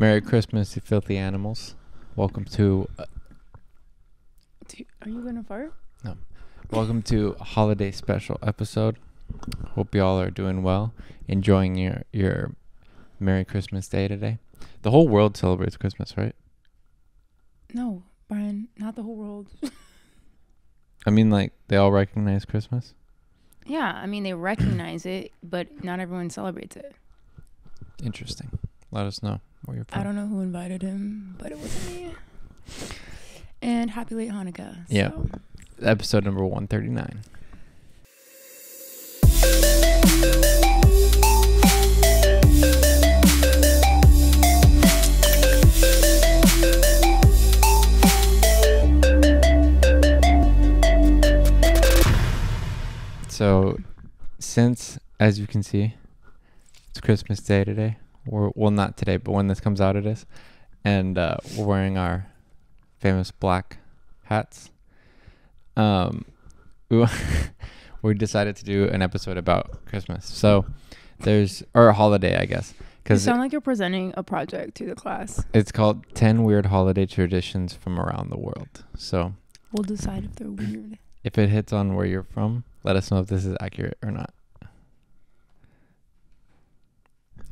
Merry Christmas, you filthy animals. Welcome to uh, Do- Are you gonna fart? No. Welcome to a holiday special episode. Hope y'all are doing well, enjoying your your Merry Christmas Day today. The whole world celebrates Christmas, right? No, Brian. Not the whole world. I mean, like they all recognize Christmas. yeah, I mean they recognize it, but not everyone celebrates it. Interesting. Let us know where you're from. I don't know who invited him, but it wasn't me. And happy late Hanukkah. Yeah. Episode number one thirty nine. So, since as you can see, it's Christmas Day today. Or well, not today, but when this comes out, it is, and uh, we're wearing our famous black hats. Um, we we decided to do an episode about Christmas. So there's or a holiday, I guess, You sound like you're presenting a project to the class. it's called Ten Weird Holiday Traditions from Around the World. So We'll decide if they're weird. if it hits on where you're from, let us know if this is accurate or not.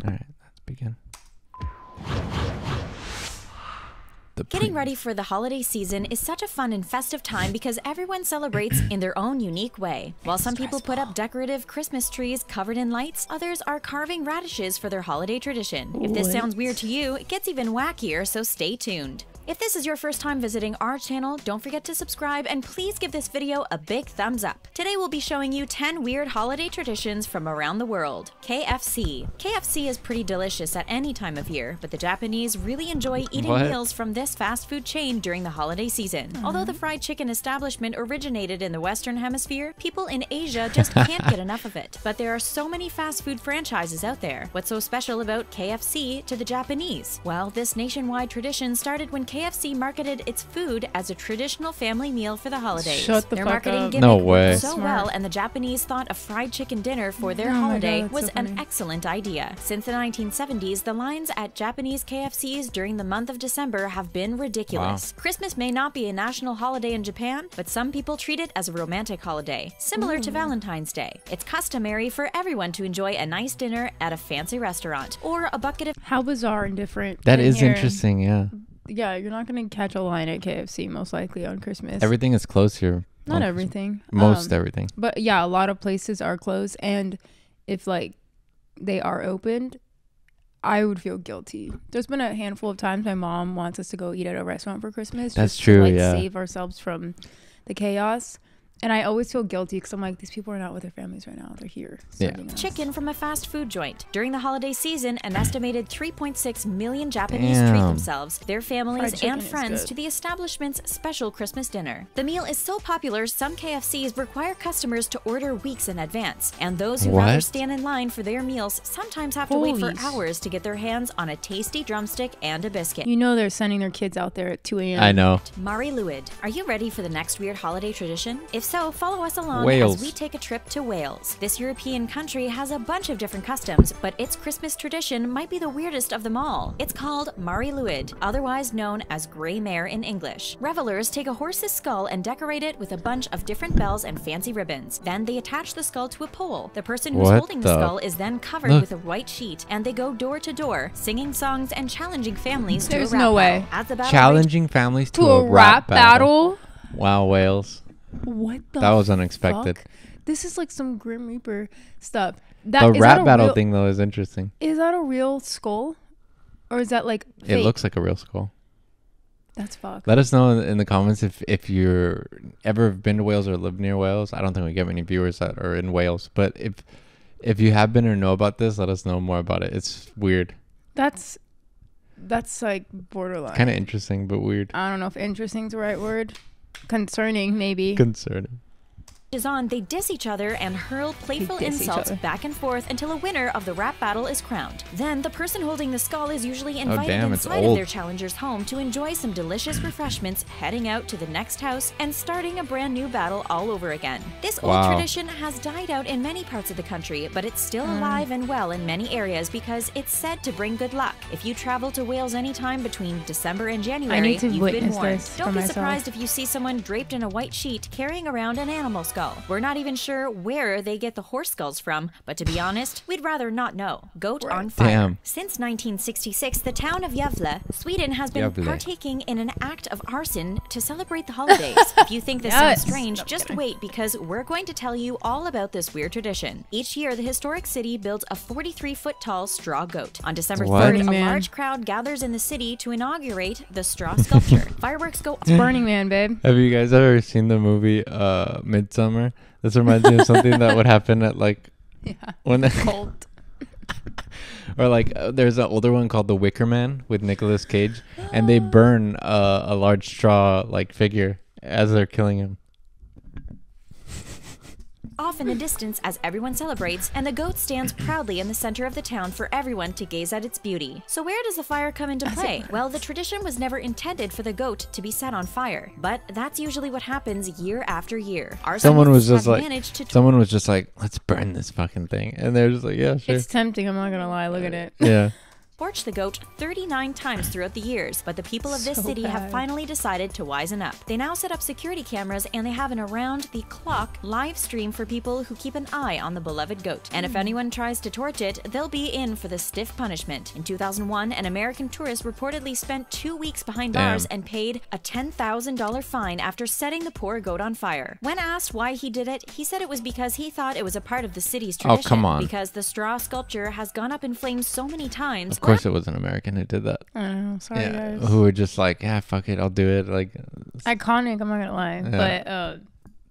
All right, begin. The Getting pre- ready for the holiday season is such a fun and festive time because everyone celebrates in their own unique way. While some people put up decorative Christmas trees covered in lights, others are carving radishes for their holiday tradition. If this sounds weird to you, it gets even wackier, so stay tuned. If this is your first time visiting our channel, don't forget to subscribe and please give this video a big thumbs up. Today we'll be showing you 10 weird holiday traditions from around the world. KFC. KFC is pretty delicious at any time of year, but the Japanese really enjoy eating What? meals from this fast food chain during the holiday season. Although the fried chicken establishment originated in the Western Hemisphere, people in Asia just can't get enough of it. But there are so many fast food franchises out there. What's so special about KFC to the Japanese? Well, this nationwide tradition started when KFC marketed its food as a traditional family meal for the holidays. Shut the Their fuck marketing up. gimmick No worked way. so Smart. well, and the Japanese thought a fried chicken dinner for their Oh my God, holiday was so an excellent idea. Since the 1970s, the lines at Japanese KFCs during the month of December have been ridiculous. Christmas may not be a national holiday in Japan, but some people treat it as a romantic holiday, similar to Valentine's Day. It's customary for everyone to enjoy a nice dinner at a fancy restaurant or a bucket of How bizarre and different. That is here. interesting. Yeah, Yeah, you're not gonna catch a line at KFC most likely on Christmas. everything is closed here. not everything. Most Um, everything. But yeah, a lot of places are closed, and if like they are opened, I would feel guilty. There's been a handful of times my mom wants us to go eat at a restaurant for Christmas. That's true, To, like yeah. save ourselves from the chaos. And I always feel guilty because I'm like, these people are not with their families right now. They're here. Yeah. chicken from a fast food joint. During the holiday season, an estimated 3.6 million Japanese treat themselves, their families, and friends to the establishment's special Christmas dinner. The meal is so popular, some KFCs require customers to order weeks in advance, and those who rather What? stand in line for their meals sometimes have to wait for hours to get their hands on a tasty drumstick and a biscuit. You know they're sending their kids out there at 2 a.m. I know. Mari Lwyd, are you ready for the next weird holiday tradition? If so, follow us along Wales. as we take a trip to Wales. This European country has a bunch of different customs, but its Christmas tradition might be the weirdest of them all. It's called Mari Lwyd, otherwise known as Grey Mare in English. Revelers take a horse's skull and decorate it with a bunch of different bells and fancy ribbons. Then they attach the skull to a pole. The person who's What holding the, the- skull is then covered Look. with a white sheet, and they go door to door, singing songs and challenging families There's to a rap no way. battle. As the battle Challenging families to, To a rap battle? Wow, Wales. What the That was unexpected. fuck? This is like some Grim Reaper stuff. That, The is rap that battle real- thing though is interesting. Is that a real skull? Or is that like It looks like a real skull. That's fucked. Let us know in, the comments if if you're ever been to Wales or live near Wales. I don't think we get many viewers that are in Wales, but if if you have been or know about this, let us know more about it. It's weird, That's that's like borderline. kind of interesting, but weird, I don't know if interesting's the right word. Concerning maybe. concerning. Is on, they diss each other and hurl playful insults back and forth until a winner of the rap battle is crowned. Then the person holding the skull is usually invited damn, inside of their challenger's home to enjoy some delicious refreshments, heading out to the next house and starting a brand new battle all over again. This old tradition has died out in many parts of the country, but it's still Mm. alive and well in many areas because it's said to bring good luck. If you travel to Wales anytime between December and January, you've been warned. Don't be myself. surprised if you see someone draped in a white sheet carrying around an animal skull. We're not even sure where they get the horse skulls from, but to be honest, we'd rather not know. Goat on fire. Damn. Since 1966, the town of Gävle, Sweden, has been Gävle. partaking in an act of arson to celebrate the holidays. if you think this Yes. sounds strange, No, just kidding. wait because we're going to tell you all about this weird tradition. Each year, the historic city builds a 43 foot tall straw goat. On December What? 3rd, Burning a Man. large crowd gathers in the city to inaugurate the straw sculpture. Fireworks go It's Burning Man, babe. Have you guys ever seen the movie uh Midsommar? This reminds me of something that would happen at like Yeah. when Cult. or like uh, there's an older one called The Wicker Man with Nicolas Cage, and they burn uh, a large straw like figure as they're killing him. Off in the distance as everyone celebrates, and the goat stands proudly in the center of the town for everyone to gaze at its beauty. So, where does the fire come into play? Well, the tradition was never intended for the goat to be set on fire, but that's usually what happens year after year. Someone was just like, managed to someone was just like, let's burn this fucking thing, and they're just like, yeah, sure, It's tempting. I'm not gonna lie. Look at it. yeah. torch the goat 39 times throughout the years, but the people of this So city have finally decided to wisen up. They now set up security cameras and they have an around the clock live stream for people who keep an eye on the beloved goat. And if Hmm. anyone tries to torch it, they'll be in for the stiff punishment. In 2001, an American tourist reportedly spent two weeks behind Damn. bars and paid a $10,000 fine after setting the poor goat on fire. When asked why he did it, he said it was because he thought it was a part of the city's tradition. Oh, come on. Because the straw sculpture has gone up in flames so many times. Of course, it was an American who did that. I don't know. Sorry, yeah, guys. who were just like, yeah, fuck it, I'll do it. Like Iconic. I'm not gonna lie. Yeah. But uh,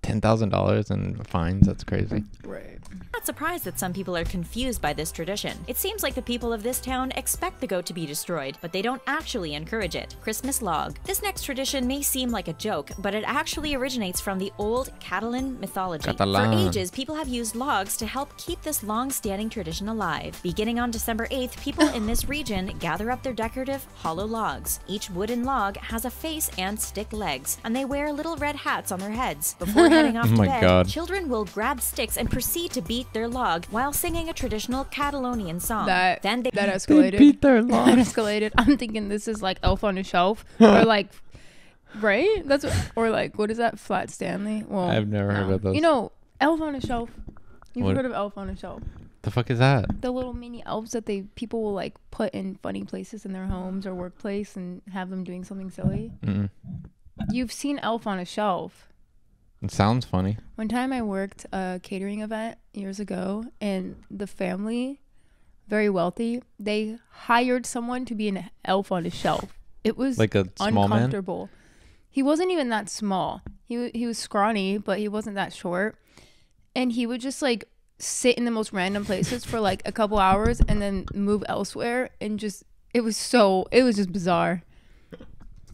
ten thousand dollars in fines. That's crazy. right. Not surprised that some people are confused by this tradition. It seems like the people of this town expect the goat to be destroyed, but they don't actually encourage it. Christmas log. This next tradition may seem like a joke, but it actually originates from the old Catalan mythology. Catalan. For ages, people have used logs to help keep this long-standing tradition alive. Beginning on December 8th, people in this region gather up their decorative hollow logs. Each wooden log has a face and stick legs, and they wear little red hats on their heads. Before heading off Oh to my bed, God. Children will grab sticks and proceed to beat their log while singing a traditional Catalonian song. That then they that They escalated. beat their that escalated. I'm thinking this is like Elf on a Shelf or like, right? That's what, or like what is that? Flat Stanley. Well, I've never heard of those. You know, Elf on a Shelf. You've What? heard of Elf on a Shelf? the fuck is that? The little mini elves that they people will like put in funny places in their homes or workplace and have them doing something silly. Mm-mm. You've seen Elf on a Shelf. It sounds funny. One time I worked a catering event years ago and the family, very wealthy, they hired someone to be an elf on a shelf. It was Like a small man. uncomfortable. He wasn't even that small. He he was scrawny, but he wasn't that short. And he would just like sit in the most random places for like a couple hours and then move elsewhere and just it was so it was just bizarre.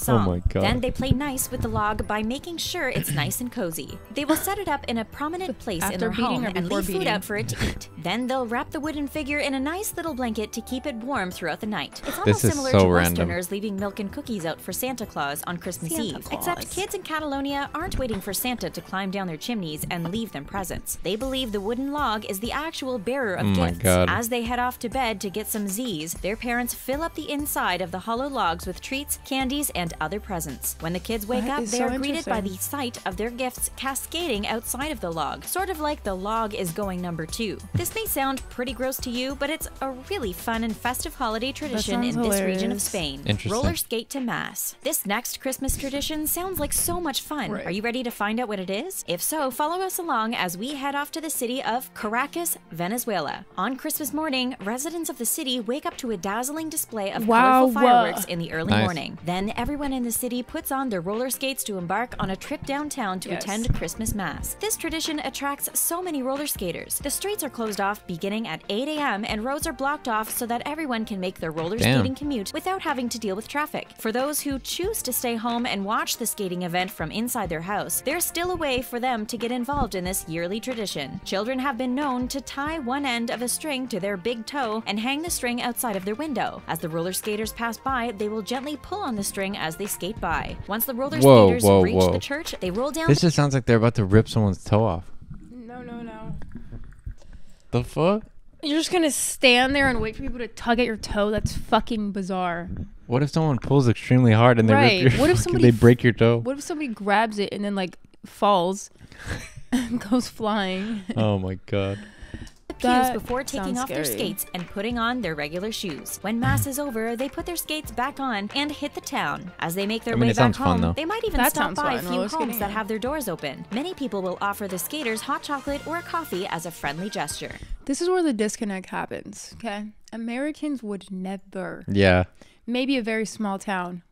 Oh song. Oh my God. Then they play nice with the log by making sure it's nice and cozy. They will set it up in a prominent place in their beating home and before leave food out for it to eat. then they'll wrap the wooden figure in a nice little blanket to keep it warm throughout the night. It's almost This is similar so to random. Westerners leaving milk and cookies out for Santa Claus on Christmas Santa Eve. Except kids in Catalonia aren't waiting for Santa to climb down their chimneys and leave them presents. They believe the wooden log is the actual bearer of Oh gifts. God. As they head off to bed to get some Z's, their parents fill up the inside of the hollow logs with treats, candies, and other presents. When the kids wake That up, they so are greeted by the sight of their gifts cascading outside of the log, sort of like the log is going number two. This may sound pretty gross to you, but it's a really fun and festive holiday tradition in sounds this region of. Spain. Roller skate to mass. This next Christmas tradition sounds like so much fun. Right. Are you ready to find out what it is? If so, follow us along as we head off to the city of Caracas, Venezuela. On Christmas morning, residents of the city wake up to a dazzling display of Wow. colorful fireworks in the early Nice. morning. Then everyone everyone in the city puts on their roller skates to embark on a trip downtown to Yes. attend Christmas Mass. This tradition attracts so many roller skaters. The streets are closed off beginning at 8 a.m., and roads are blocked off so that everyone can make their roller Damn. skating commute without having to deal with traffic. For those who choose to stay home and watch the skating event from inside their house, there's still a way for them to get involved in this yearly tradition. Children have been known to tie one end of a string to their big toe and hang the string outside of their window. As the roller skaters pass by, they will gently pull on the string as they skate by. Once the roller Whoa, skaters whoa, reach whoa. the church, they roll down This just sounds like they're about to rip someone's toe off. No, no, no. The fuck? You're just gonna stand there and wait for people to tug at your toe? That's fucking bizarre. What if someone pulls extremely hard and they Right. rip your What if fucking- somebody they break your toe? What if somebody grabs it and then like falls and goes flying? Oh my god. The pews That before taking sounds off their skates and putting on their regular shoes. When mass is over, they put their skates back on and hit the town. As they make their I mean, way back sounds fun, home, they might even That stop sounds by a few roller skating, homes that have their doors open. Many people will offer the skaters hot chocolate or a coffee as a friendly gesture. This is where the disconnect happens. Okay, Americans would never. Yeah. Maybe a very small town.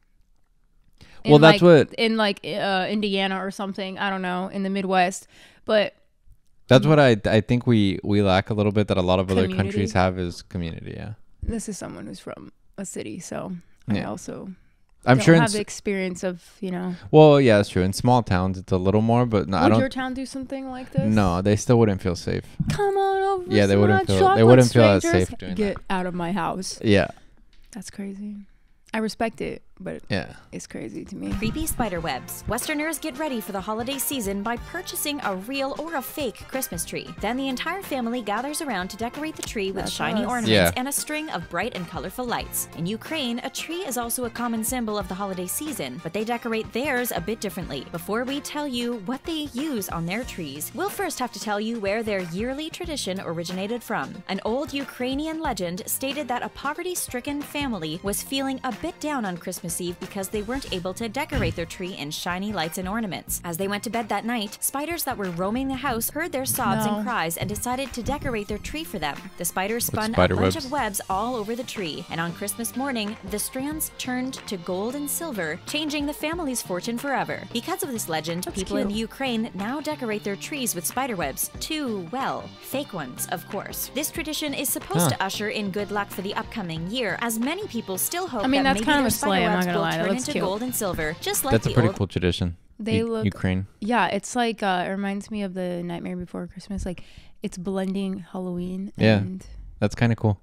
Well, that's like- what- in like uh, Indiana or something. I don't know in the Midwest, but That's mm-hmm. what I I think we we lack a little bit that a lot of other countries have is community. Yeah. this is someone who's from a city, so I also I'm sure. Have the experience of you know. well, yeah, that's true. In small towns, it's a little more, but no, I Would don't. your town do something like this? no, they still wouldn't feel safe. Come on over. Yeah, they wouldn't feel- they wouldn't feel as safe doing Get out of my house. Yeah. That's crazy. I respect it, but Yeah. it's crazy to me. Creepy spider webs. Westerners get ready for the holiday season by purchasing a real or a fake Christmas tree. Then the entire family gathers around to decorate the tree with That's shiny us. ornaments Yeah. and a string of bright and colorful lights. In Ukraine, a tree is also a common symbol of the holiday season, but they decorate theirs a bit differently. Before we tell you what they use on their trees, we'll first have to tell you where their yearly tradition originated from. An old Ukrainian legend stated that a poverty stricken family was feeling a bit down on Christmas Eve because they weren't able to decorate their tree in shiny lights and ornaments. As they went to bed that night, spiders that were roaming the house heard their sobs No. and cries and decided to decorate their tree for them. The spiders spun spider a bunch webs? of webs all over the tree, and on Christmas morning, the strands turned to gold and silver, changing the family's fortune forever. Because of this legend, That's people in. Ukraine now decorate their trees with spider webs. Too, well, fake ones, of course. This tradition is supposed Huh. to usher in good luck for the upcoming year, as many people still hope I mean, that that's maybe kind of their a spider sleigh, I'm not gonna will lie, that turn looks into cute. gold and silver, just like That's a the pretty old cool tradition. They U- look- Ukraine. Yeah, it's like uh, it reminds me of the Nightmare Before Christmas. Like it's blending Halloween. Yeah. And That's kind of cool.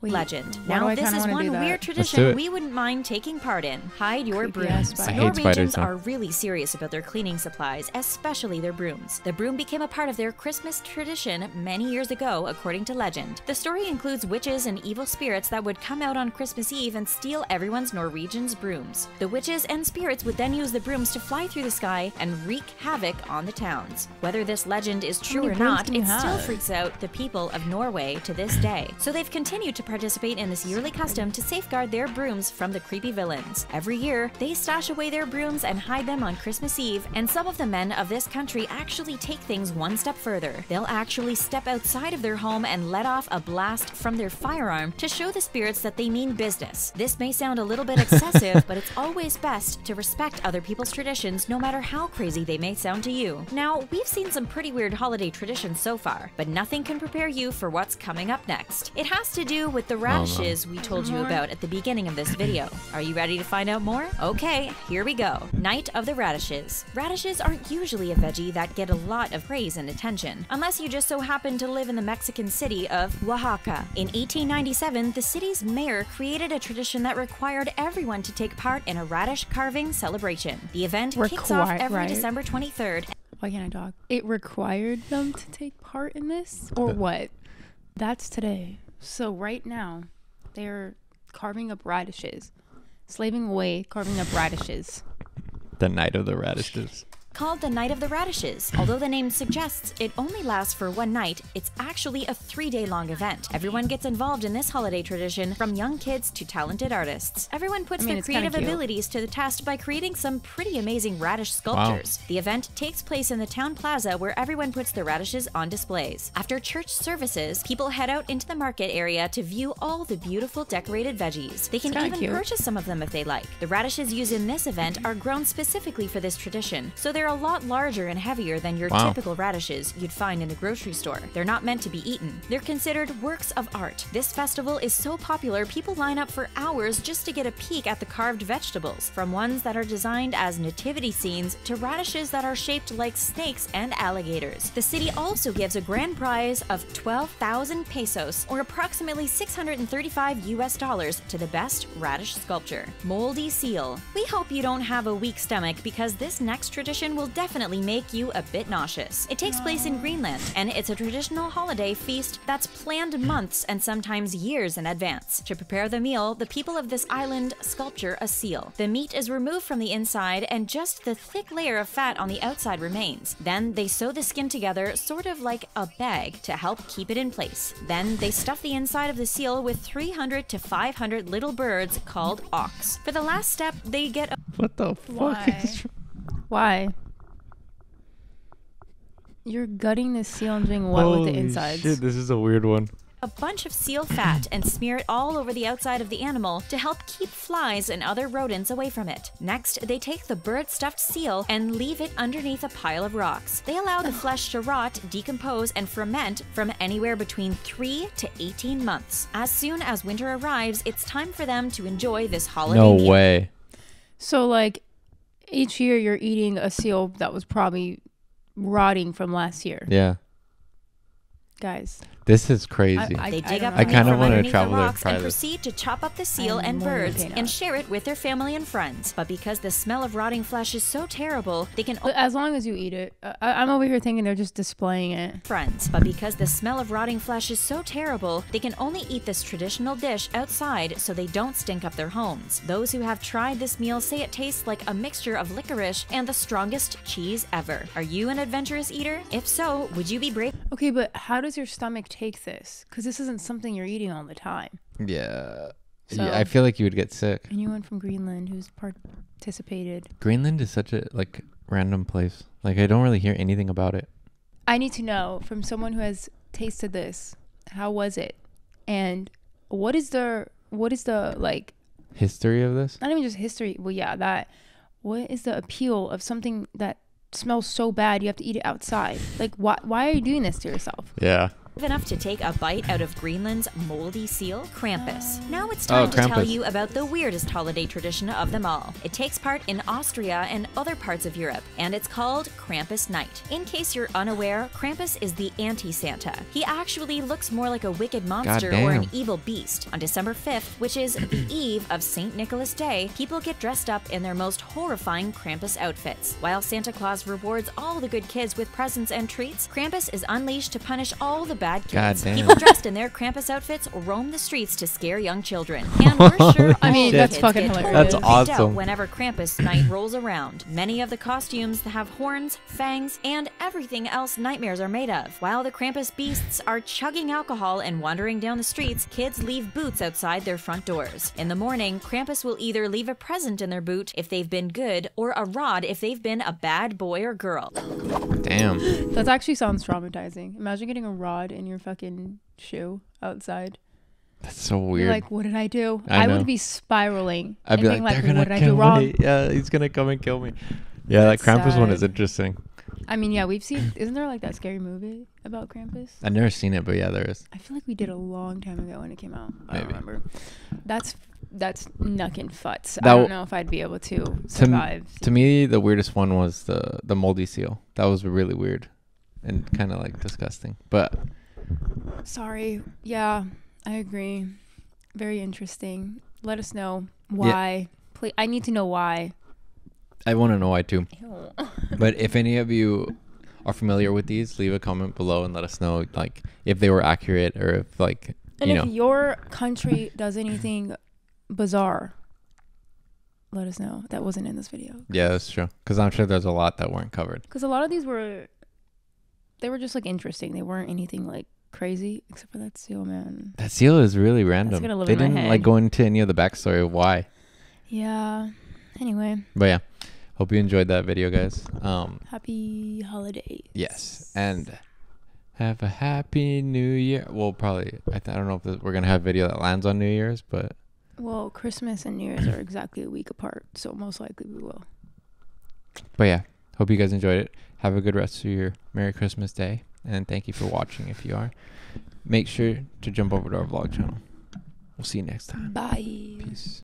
Wait, legend. Now, this is one weird tradition we wouldn't mind taking part in. Hide your Creepy brooms. spider. I hate spiders, Norwegians are really serious about their cleaning supplies, especially their brooms. The broom became a part of their Christmas tradition many years ago, according to legend. The story includes witches and evil spirits that would come out on Christmas Eve and steal everyone's Norwegians' brooms. The witches and spirits would then use the brooms to fly through the sky and wreak havoc on the towns. Whether this legend is true or not, can you it still freaks out the people of Norway to this day. So they've continued to participate in this yearly custom to safeguard their brooms from the creepy villains. Every year, they stash away their brooms and hide them on Christmas Eve, and some of the men of this country actually take things one step further. They'll actually step outside of their home and let off a blast from their firearm to show the spirits that they mean business. This may sound a little bit excessive, but it's always best to respect other people's traditions no matter how crazy they may sound to you. Now, we've seen some pretty weird holiday traditions so far, but nothing can prepare you for what's coming up next. It has to do with the oh, radishes we told you about at the beginning of this video. Are you ready to find out more? Okay, here we go. Night of the Radishes. Radishes aren't usually a veggie that get a lot of praise and attention, unless you just so happen to live in the Mexican city of Oaxaca. In 1897, the city's mayor created a tradition that required everyone to take part in a radish carving celebration. The event kicks off every right. December 23rd Why can't I talk? It required them to take part in this, or what? That's today. So right now, they're carving up radishes, slaving away, carving up radishes. The night of the radishes. Called the Night of the Radishes. Although the name suggests it only lasts for one night, it's actually a three day long event. Everyone gets involved in this holiday tradition, from young kids to talented artists. Everyone puts I mean, their creative abilities to the test by creating some pretty amazing radish sculptures. The event takes place in the town plaza where everyone puts their radishes on displays. After church services, people head out into the market area to view all the beautiful decorated veggies. They can even cute. purchase some of them if they like. The radishes used in this event are grown specifically for this tradition, so they're a lot larger and heavier than your Wow. typical radishes you'd find in the grocery store. They're not meant to be eaten. They're considered works of art. This festival is so popular, people line up for hours just to get a peek at the carved vegetables, from ones that are designed as nativity scenes to radishes that are shaped like snakes and alligators. The city also gives a grand prize of 12,000 pesos, or approximately 635 US dollars, to the best radish sculpture. Moldy seal. We hope you don't have a weak stomach because this next tradition will definitely make you a bit nauseous. It takes place in Greenland, and it's a traditional holiday feast that's planned months and sometimes years in advance. To prepare the meal, the people of this island sculpture a seal. The meat is removed from the inside, and just the thick layer of fat on the outside remains. Then they sew the skin together, sort of like a bag, to help keep it in place. Then they stuff the inside of the seal with 300 to 500 little birds called auks. For the last step, they get a What the fuck Why? is Why? You're gutting the seal and doing what with the insides? Shit, this is a weird one. a bunch of seal fat and smear it all over the outside of the animal to help keep flies and other rodents away from it. Next, they take the bird stuffed seal and leave it underneath a pile of rocks. They allow the flesh to rot, decompose, and ferment from anywhere between 3 to 18 months. As soon as winter arrives, it's time for them to enjoy this holiday No meal. way. So like each year you're eating a seal that was probably rotting from last year. Yeah. Guys, This is crazy. I- They dig don't up I kinda meat from wanna underneath travel the there rocks try and this. proceed to chop up the seal I'm and birds and share it with their family and friends. But because the smell of rotting flesh is so terrible, they can but as long as you eat it, I, I'm over here thinking they're just displaying it. friends, but because the smell of rotting flesh is so terrible, they can only eat this traditional dish outside so they don't stink up their homes. Those who have tried this meal say it tastes like a mixture of licorice and the strongest cheese ever. Are you an adventurous eater? If so, would you be brave Okay, but how does your stomach take this? Because this isn't something you're eating all the time. yeah. So- yeah. I feel like you would get sick. Anyone from Greenland who's participated, Greenland is such a like random place. Like I don't really hear anything about it. I need to know from someone who has tasted this. How was it? And what is the what is the like History of this? not even just history. Well, yeah, that. What is the appeal of something that smells so bad you have to eat it outside? Like, why? Why are you doing this to yourself? Yeah. Enough to take a bite out of Greenland's moldy seal, Krampus. Now it's Oh, time to tell you about the weirdest holiday tradition of them all. It takes part in Austria and other parts of Europe, and it's called Krampus Night. In case you're unaware, Krampus is the anti-Santa. He actually looks more like a wicked monster or an evil beast. On December 5th, which is the eve of St. Nicholas Day, people get dressed up in their most horrifying Krampus outfits. While Santa Claus rewards all the good kids with presents and treats, Krampus is unleashed to punish all the bad kids. Goddamn. People dressed in their Krampus outfits roam the streets to scare young children. And we're sure I mean, that's kids fucking get hilarious. That's totally freaked out awesome. Whenever Krampus night rolls around, many of the costumes have horns, fangs, and everything else nightmares are made of. While the Krampus beasts are chugging alcohol and wandering down the streets, kids leave boots outside their front doors. In the morning, Krampus will either leave a present in their boot if they've been good, or a rod if they've been a bad boy or girl. Damn. That actually sounds traumatizing. Imagine getting a rod in your fucking shoe outside. That's so You're weird. like, what did I do? I I, would be spiraling. I'd be like, they're what did I do wrong? me. Yeah, he's gonna come and kill me. Yeah, that That's Krampus one is interesting. I mean, yeah, we've seen. Isn't there like that scary movie about Krampus? I've never seen it, but yeah, there is. I feel like we did a long time ago when it came out. I don't remember. That's that's nucking futs. That I don't know if I'd be able to To, survive. to me, the weirdest one was the the moldy seal. That was really weird, and kind of like disgusting. But Sorry. Yeah, I agree. Very interesting. Let us know why. Please, I need to know why. I want to know why too. Ew. But if any of you are familiar with these, leave a comment below and let us know like if they were accurate or if like And you if know. your country does anything bizarre, let us know that wasn't in this video. Yeah, that's true. Because I'm sure there's a lot that weren't covered. Because a lot of these were, they were just like interesting. They weren't anything like crazy, except for that seal man. That seal is really random. they didn't like go into any of the backstory of why. Yeah. Anyway, But yeah, hope you enjoyed that video, guys. Um, happy holidays. yes, and have a happy New Year. Well, probably I, th- I don't know if this, we're gonna have a video that lands on New Year's, but Well, Christmas and New Year's are exactly a week apart, so most likely we will. but yeah, hope you guys enjoyed it. Have a good rest of your Merry Christmas Day, and thank you for watching. If you are, make sure to jump over to our vlog channel. We'll see you next time. Bye. Peace.